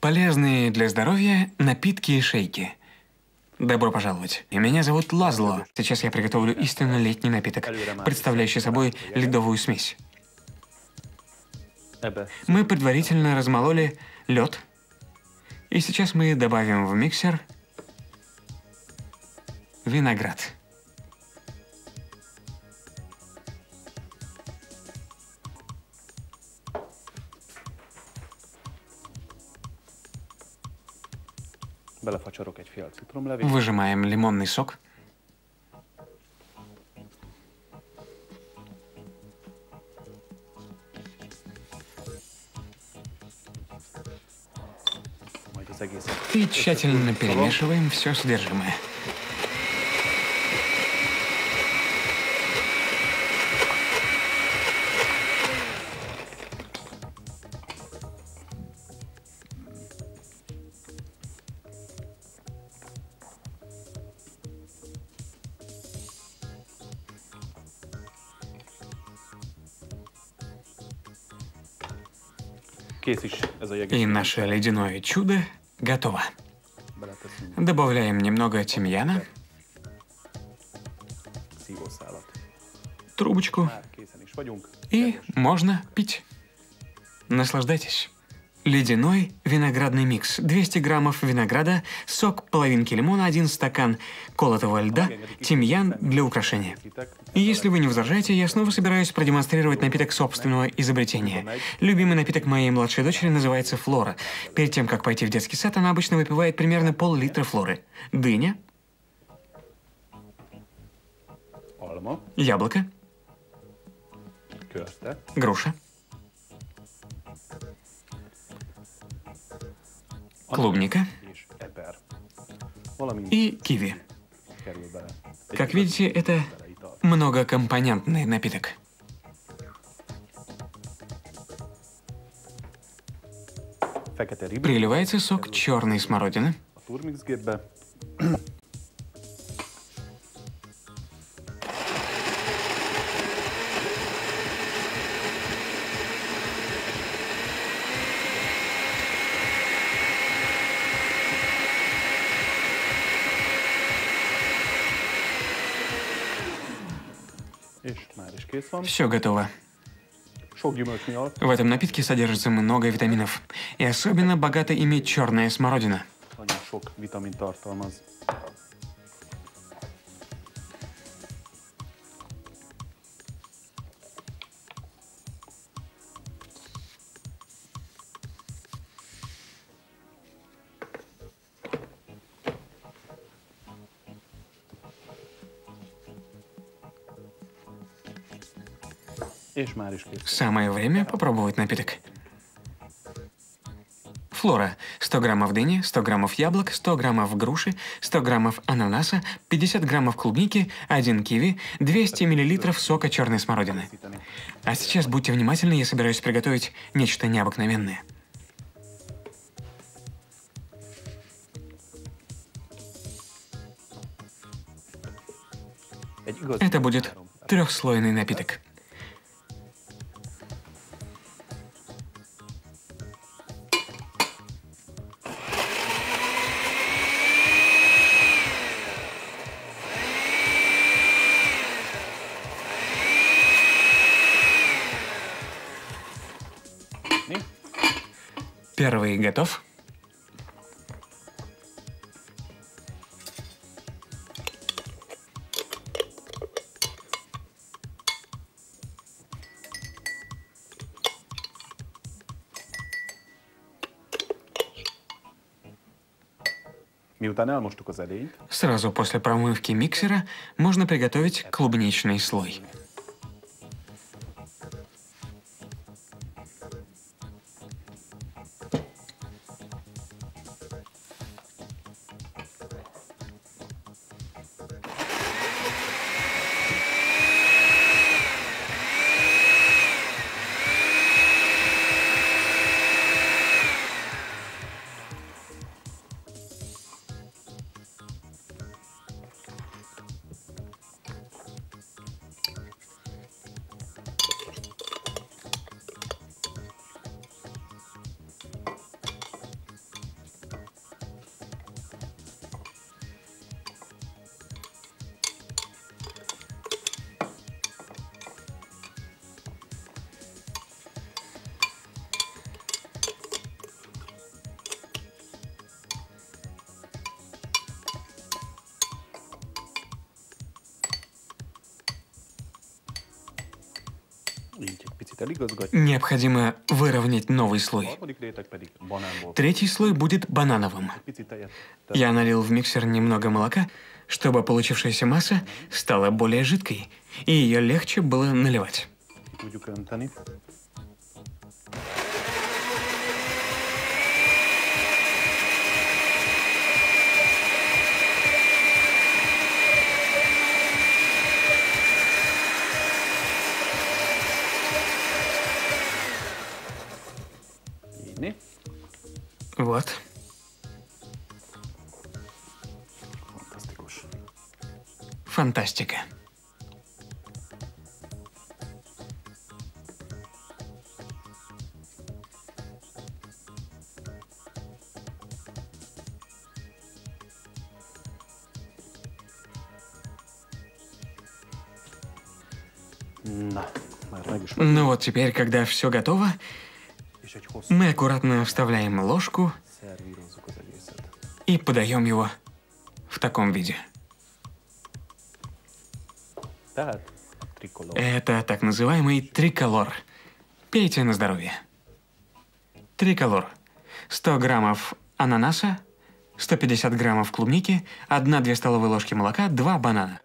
Полезные для здоровья напитки и шейки. Добро пожаловать. Меня зовут Лазло. Сейчас я приготовлю истинно летний напиток, представляющий собой ледовую смесь. Мы предварительно размололи лед, и сейчас мы добавим в миксер виноград. Выжимаем лимонный сок. И тщательно перемешиваем все содержимое. И наше ледяное чудо готово. Добавляем немного тимьяна, трубочку, vagyunk. и можно пить. Наслаждайтесь. Ледяной виноградный микс. 200 граммов винограда, сок половинки лимона, один стакан колотого льда, тимьян для украшения. И если вы не возражаете, я снова собираюсь продемонстрировать напиток собственного изобретения. Любимый напиток моей младшей дочери называется флора. Перед тем, как пойти в детский сад, она обычно выпивает примерно пол-литра флоры. Дыня, яблоко, груша, клубника и киви. Как видите, это многокомпонентный напиток. Приливается сок черной смородины, все готово. В этом напитке содержится много витаминов. И особенно богата ими черная смородина. Самое время попробовать напиток. Флора. 100 граммов дыни, 100 граммов яблок, 100 граммов груши, 100 граммов ананаса, 50 граммов клубники, 1 киви, 200 миллилитров сока черной смородины. А сейчас будьте внимательны, я собираюсь приготовить нечто необыкновенное. Это будет трехслойный напиток. Первый готов. Сразу после промывки миксера можно приготовить клубничный слой. Необходимо выровнять новый слой. Третий слой будет банановым. Я налил в миксер немного молока, чтобы получившаяся масса стала более жидкой, и ее легче было наливать. Фантастика. Ну вот теперь, когда все готово, мы аккуратно вставляем ложку и подаем его в таком виде. Это так называемый триколор. Пейте на здоровье. Триколор. 100 граммов ананаса, 150 граммов клубники, 1-2 столовые ложки молока, 2 банана.